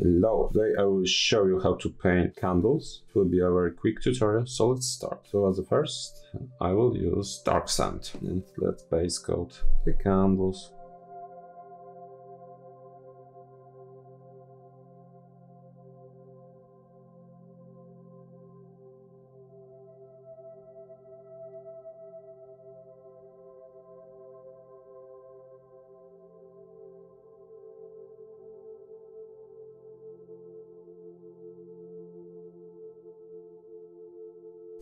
Hello, today I will show you how to paint candles. It will be a very quick tutorial, so let's start. So as the first, I will use dark sand and let's base coat the candles.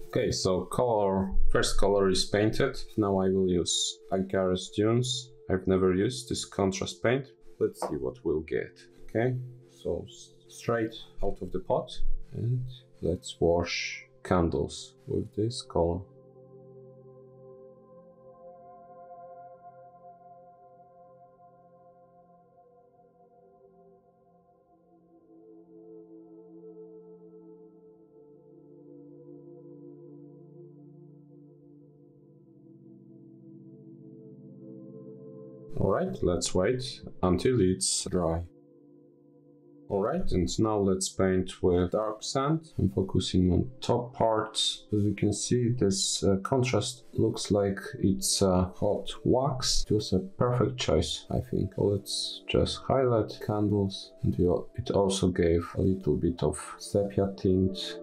Okay, so color, first color is painted. Now I will use Aggaros Dunes. I've never used this contrast paint. Let's see what we'll get. Okay, so straight out of the pot and let's wash candles with this color. Alright, let's wait until it's dry. Alright, and now let's paint with dark sand. I'm focusing on top parts. As you can see, this uh, contrast looks like it's uh, hot wax. It was a perfect choice, I think. Let's just highlight candles. And it also gave a little bit of sepia tint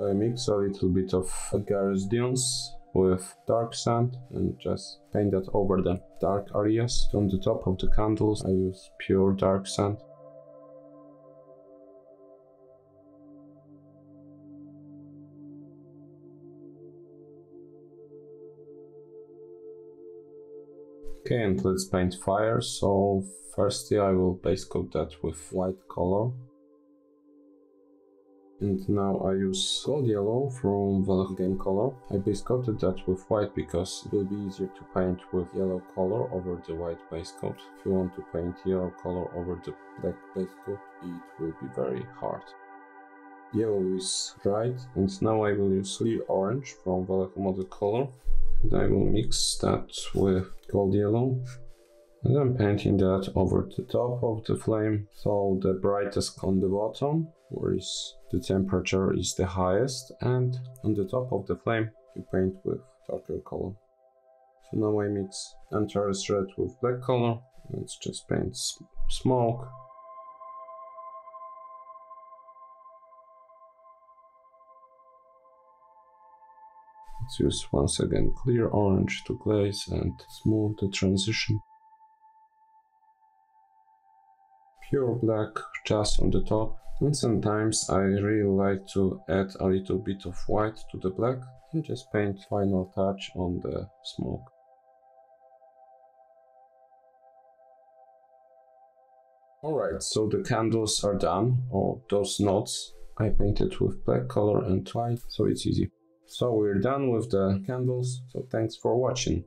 I mix a little bit of Aggaros Dunes with dark sand and just paint that over the dark areas. On the top of the candles I use pure dark sand. Okay, and let's paint fire. So firstly I will base coat that with white color and now I use gold yellow from Vallejo Game Color. I base coated that with white because it will be easier to paint with yellow color over the white base coat. If you want to paint yellow color over the black base coat, it will be very hard. Yellow is dried and now I will use clear orange from Vallejo Model Color and I will mix that with gold yellow and I'm painting that over the top of the flame so the brightest on the bottom where is the temperature is the highest and on the top of the flame you paint with darker color. So now I mix Antares red with black color. Let's just paint smoke. Let's use once again clear orange to glaze and smooth the transition. Pure black just on the top and sometimes I really like to add a little bit of white to the black and just paint final touch on the smoke. Alright, so the candles are done, or those knots I painted with black color and white, so it's easy. So we're done with the candles, so thanks for watching.